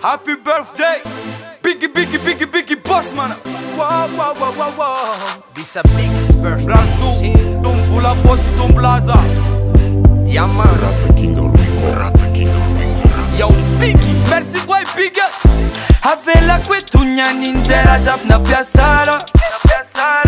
Happy birthday Biggie Biggie Biggie Biggie Boss man wow, wow, wow, wow, wow. This a biggest birthday Rasu Tumvula bosi tumblaza Yeah man Rata King of Rico Rata King of Rico Yo Biggie Merci kwa Biggie Havela kwetu nyani nzera jap na biasara Na biasara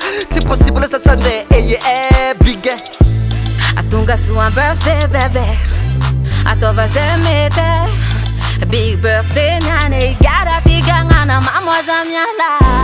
It's impossible as a Sunday, eh, yeah, eh, big. Atunga sua birthday, baby. Atova zemete. Big birthday, nani. Gara tiga ngana, mamwa zamyana.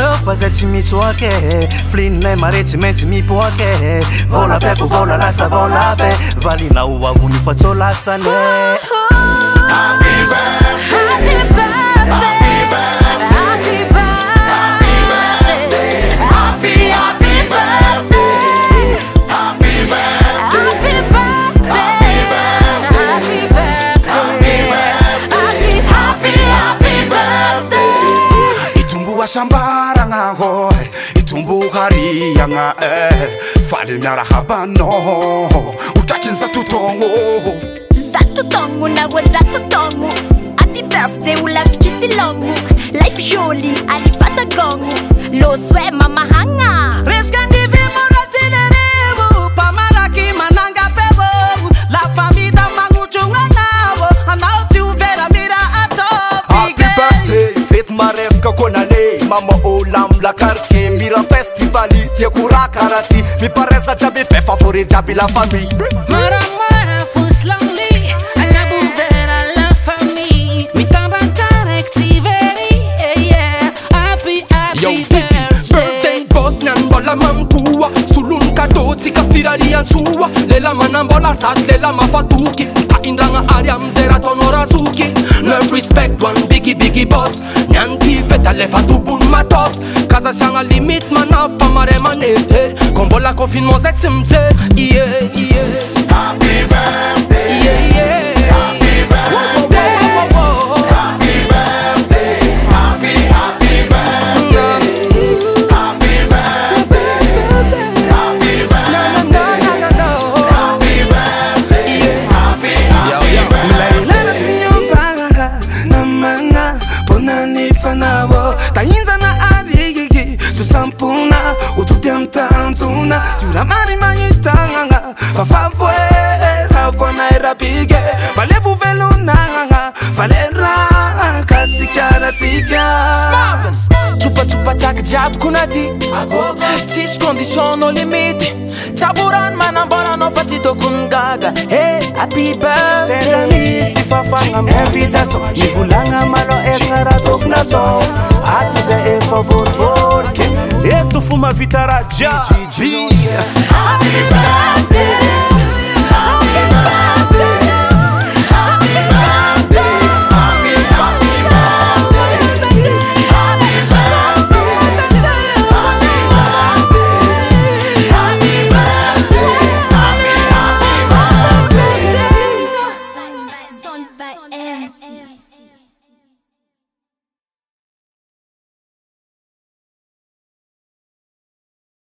eofaze tsy mitsoakee flinna maretymeinty mipoakee volabeko vola lasa volabe valinao avonifatso lasanye sambaranaoe etumbu haryana eh, falemiarahabano otatezatotongo zatotongo nao zatotongo amibe teulafitisylongo life joly alifatagongo losue mamahana mareska konale mama o lamlakarte mira festivali tiakorakarati miparesatabefefavorezyabila familere eh, bosnyanbolamamitoa solono katotsika firariatsua lela manambolazaty lelamafatoky indanga alia mzera tonora suki Neuf respect one biggie biggie boss Nyanti feta lefa tubun matos Kaza sianga limit manafa marema nete Kombola konfinmo zet simte Yeah yeah ina aksoampoa ototiamtanoa zramarimanitaaafaaoaoarabike malebovelonaaga faleaka sikaratikatsopatsopatsaky jiabyko naty tsisy konditionnao limite tsaborany manambolanao fa tsy tokongaapiaa م فيتاراجا جي